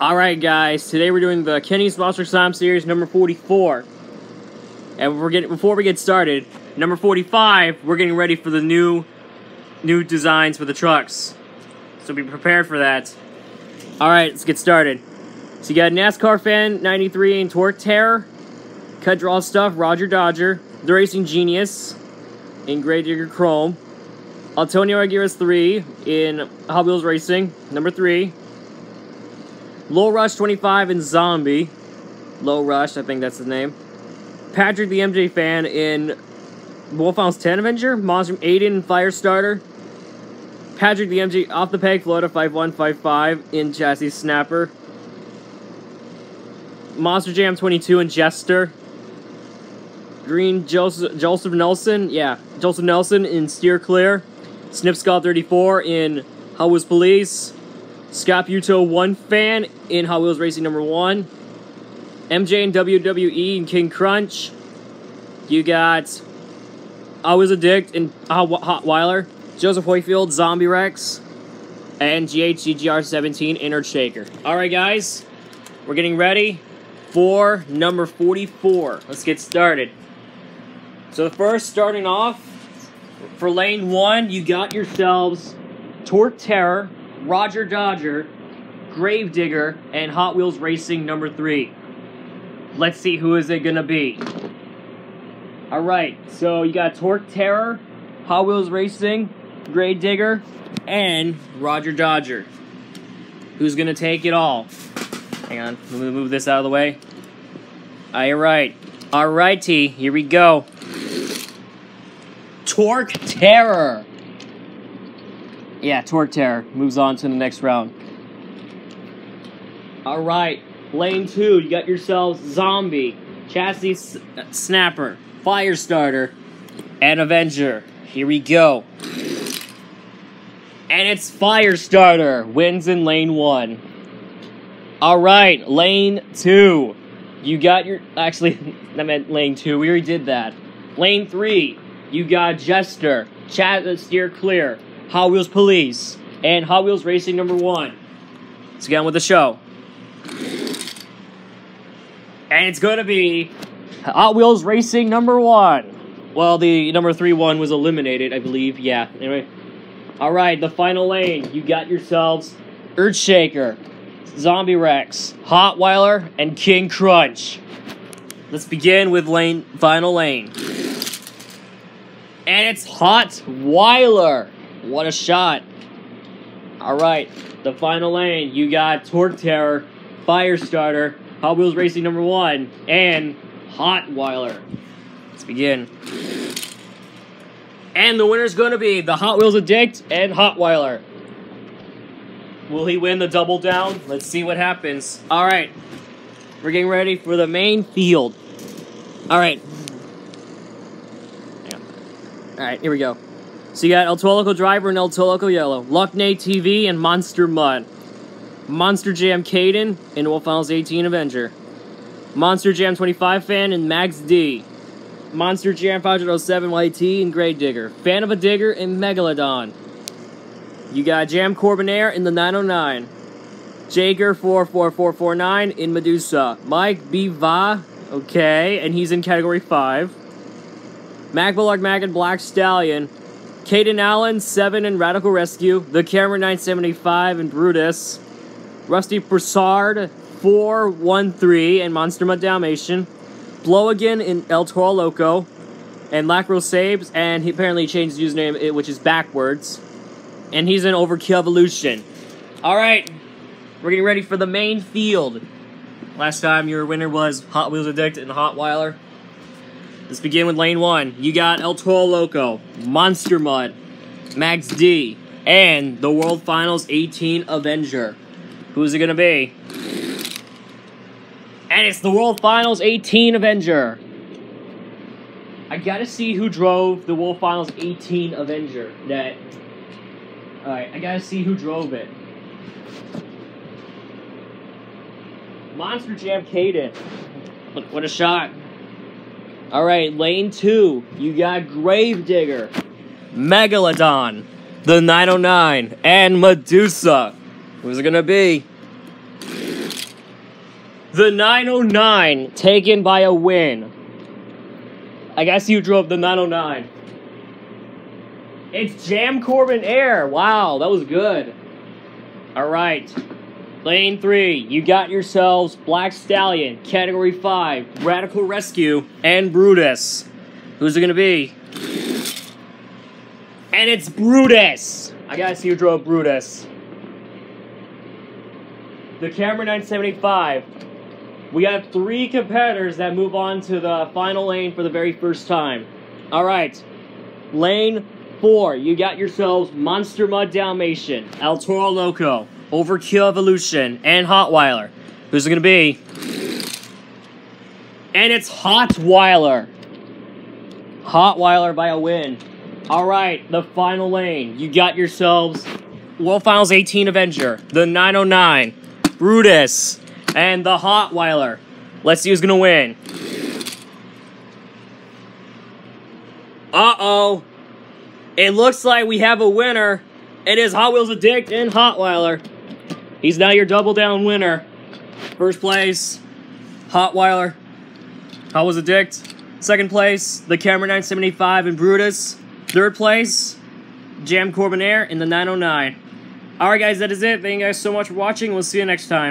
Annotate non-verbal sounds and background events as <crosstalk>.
Alright guys, today we're doing the Kenny's Monster Slam Series number 44. And we're getting before we get started, number 45, we're getting ready for the new new designs for the trucks. So be prepared for that. Alright, let's get started. So you got NASCAR Fan 93 and Torque Terror, Cut Draw Stuff, Roger Dodger, The Racing Genius in Grave Digger Chrome, Antonio Aguirre's 3 in Hot Wheels Racing, number 3, Low Rush 25 in Zombie. Low Rush, I think that's the name. Patrick the MJ fan in Wolfhouse 10 Avenger. Monster Aiden Firestarter. Patrick the MJ off the peg Florida 5155 in Chassis Snapper. Monster Jam 22 in Jester. Green Joseph, Joseph Nelson, yeah, Joseph Nelson in Steer Clear. Snip Skull 34 in How Was Police. Scott Buto, one fan in Hot Wheels Racing number one. MJ and WWE and King Krunch. You got Always Addict and Hotweiler. Joseph Hoyfield, Zombie Rex. And GHGGR 17 in Earthshaker. Alright, guys. We're getting ready for number 44. Let's get started. So, the first starting off for lane one, you got yourselves Torque Terror Roger Dodger, Gravedigger, and Hot Wheels Racing number three. Let's see who is it gonna be. Alright, so you got Torque Terror, Hot Wheels Racing, Gravedigger, and Roger Dodger. Who's gonna take it all? Hang on, let me move this out of the way. Alright, alrighty, here we go. Torque Terror. Yeah, Torque Terror moves on to the next round. All right, lane two, you got yourselves Zombie, Chassis Snapper, Firestarter, and Avenger. Here we go. And it's Firestarter wins in lane one. All right, lane two. You got your actually, <laughs> I meant lane two. We already did that. Lane three, you got Jester, Chat Steer Clear, Hot Wheels Police, and Hot Wheels Racing number one. Let's get on with the show. And it's to be Hot Wheels Racing number one. Well, the number three one was eliminated, I believe. Yeah, anyway. Alright, the final lane. You got yourselves Earthshaker, Zombie Rex, Hotweiler, and King Krunch. Let's begin with lane final lane. And it's Hotweiler. What a shot. All right, the final lane. You got Torque Terror, Firestarter, Hot Wheels Racing number one, and Hotweiler. Let's begin. And the winner's going to be the Hot Wheels Addict and Hotweiler. Will he win the double down? Let's see what happens. All right, we're getting ready for the main field. All right. All right, here we go. So you got El Toro Driver and El Toro Yellow, Luckney TV and Monster Mutt, Monster Jam Caden and World Finals 18 Avenger, Monster Jam 25 Fan and Max D, Monster Jam 507 YT and Grave Digger, Fan of a Digger and Megalodon. You got Jam Corbinair in the 909, Jager 44449 in Medusa, Mike Biva, okay, and he's in category 5. Mac Mag and Black Stallion Caden Allen, 7 in Radical Rescue. The Camera 975 in Brutus. Rusty Broussard, 413 in Monster Mutt Dalmatian. Blowigan in El Toro Loco. And Lacro Saves, and he apparently changed his username, which is backwards. And he's in Overkill Evolution. Alright, we're getting ready for the main field. Last time your winner was Hot Wheels Addict and Hotweiler. Let's begin with lane one. You got El Toro Loco, Monster Mutt, Max D, and the World Finals 18 Avenger. Who's it gonna be? And it's the World Finals 18 Avenger. I gotta see who drove the World Finals 18 Avenger. That. Alright, I gotta see who drove it. Monster Jam Caden. What a shot. All right, lane two. You got Gravedigger, Megalodon, the 909, and Medusa. Who's it gonna be? The 909 taken by a win. I guess you drove the 909. It's Jam Corbin Air. Wow, that was good. All right. Lane 3, you got yourselves Black Stallion, Category 5, Radical Rescue, and Brutus. Who's it to be? And it's Brutus! I gotta see who drove Brutus. The Camera 975. We have three competitors that move on to the final lane for the very first time. Alright. Lane 4. You got yourselves Monster Mutt Dalmatian, El Toro Loco, Overkill Evolution, and Hotweiler. Who's it gonna be? And it's Hotweiler. Hotweiler by a win. Alright, the final lane. You got yourselves World Finals 18 Avenger, the 909, Brutus, and the Hotweiler. Let's see who's gonna win. Uh-oh. It looks like we have a winner. It is Hot Wheels Addict and Hotweiler. He's now your double down winner. First place, Hotweiler. Hot Wheels Addict. Second place, the Camry 975 and Brutus. Third place, Jam Corbinair in the 909. Alright guys, that is it. Thank you guys so much for watching. We'll see you next time.